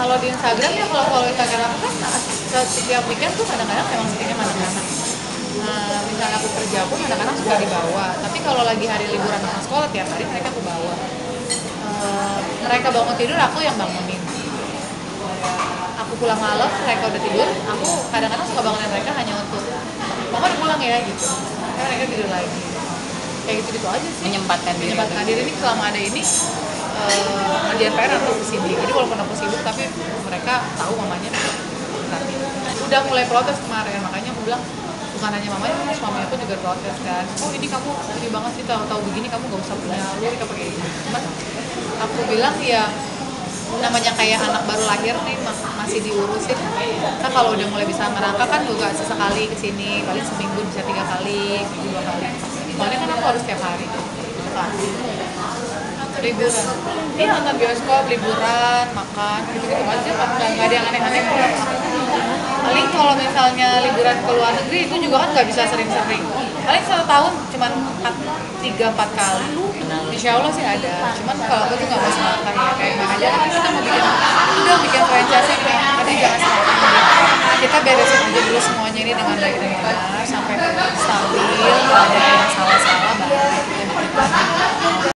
kalau di Instagram ya kalau follow Instagram aku kan nah, setiap weekend tuh kadang-kadang memang seringnya anak-anak nah misalnya aku kerja pun anak-anak suka dibawa. Tapi kalau lagi hari liburan sama sekolah tiap hari mereka aku bawa. Eh, mereka bangun tidur aku yang bangunin. Aku pulang malam mereka udah tidur aku kadang-kadang suka bangunin mereka hanya untuk udah pulang ya gitu. Karena mereka tidur lagi kayak gitu gitu aja sih. Menyempatkan diri. menyempatkan diri ini selama ada ini eh, ngerjain PR atau ke sini jadi walaupun aku sibuk tapi mereka tahu mamanya perhatiin. udah mulai protes kemarin makanya aku bilang bukan hanya mamanya tapi suaminya pun juga protes kan. Oh ini kamu ini banget sih tahu tahu begini kamu gak usah punya lu kita pakai ini cuman aku bilang ya namanya kayak anak baru lahir nih mas- masih diurusin. Kan kalau udah mulai bisa merangkak kan juga sesekali ke sini paling seminggu bisa tiga kali dua kali aku harus tiap hari kan liburan. Ini nonton bioskop liburan makan gitu gitu aja kan nggak ada yang aneh-aneh paling kalau misalnya liburan ke luar negeri itu juga kan nggak bisa sering-sering. Paling satu tahun cuman empat tiga empat kali. Insya Allah sih ada. Cuman kalau aku tuh nggak mau semangat ya kayak nggak aja kan kita mau bikin udah bikin franchise ini. Tapi jangan semangat? Kita beresin aja dulu semuanya ini dengan baik dan benar sampai